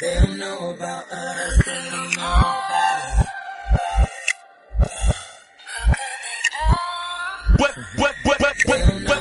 They don't know about us, they don't know about us. What, what, what, what, what,